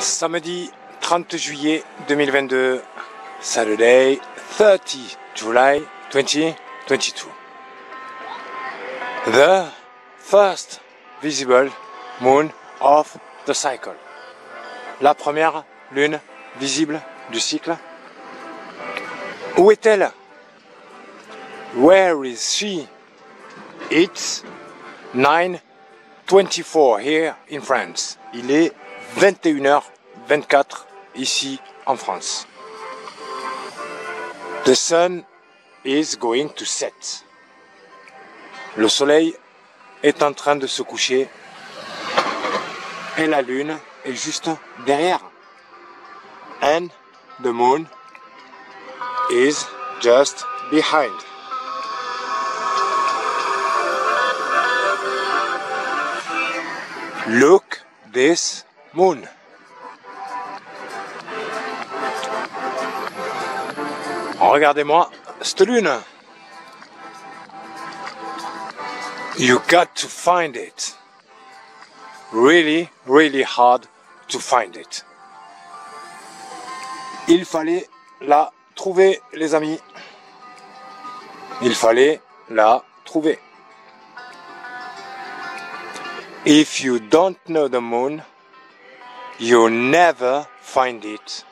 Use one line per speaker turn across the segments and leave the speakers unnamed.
Samedi 30 juillet 2022, Saturday 30 July 2022. The first visible moon of the cycle. La première lune visible du cycle. Où est-elle? Where is she? It's 9.24 here in France. Il est 21h24 ici en France. The sun is going to set. Le soleil est en train de se coucher et la lune est juste derrière. And the moon is just behind. Look this moon. Regardez-moi cette lune. You got to find it. Really, really hard to find it. Il fallait la trouver, les amis. Il fallait la trouver. If you don't know the moon, you never find it.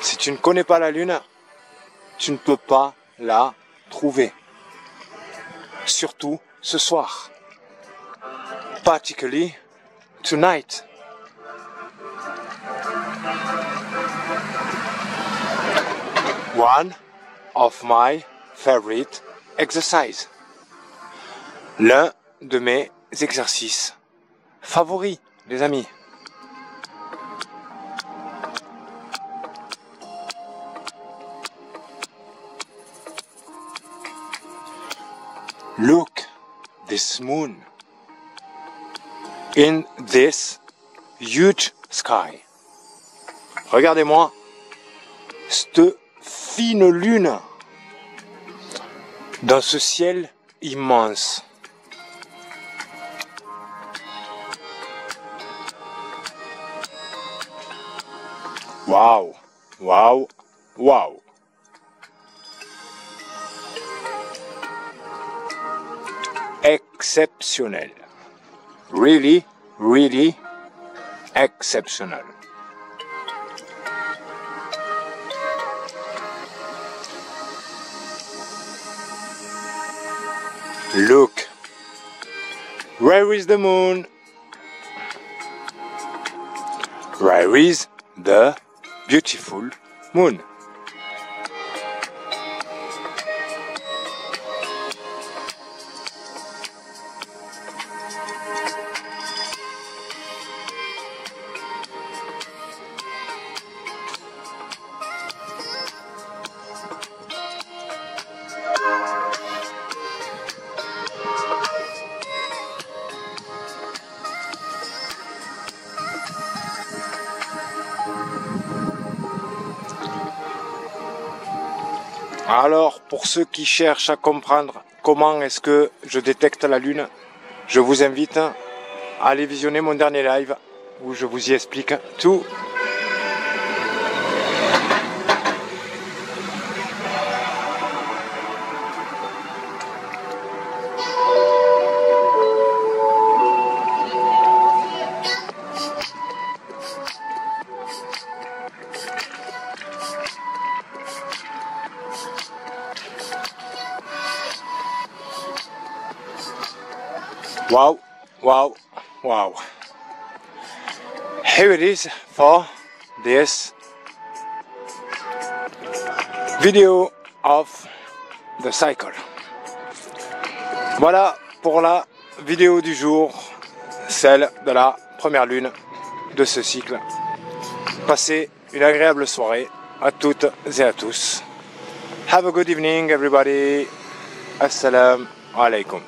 Si tu ne connais pas la lune, tu ne peux pas la trouver. Surtout ce soir. Particularly tonight. One of my favorite exercise. L'un de mes exercices favoris, les amis. Look this moon in this huge sky. Regardez-moi cette fine lune dans ce ciel immense. Waouh, waouh, waouh. Exceptionnel. Really, really exceptional. Look. Where is the moon? Where is the beautiful moon? Alors, pour ceux qui cherchent à comprendre comment est-ce que je détecte la Lune, je vous invite à aller visionner mon dernier live où je vous y explique tout. Wow, wow, wow. Here it is for this video of the cycle. Voilà pour la vidéo du jour, celle de la première lune de ce cycle. Passez une agréable soirée à toutes et à tous. Have a good evening everybody. Assalamu alaikum.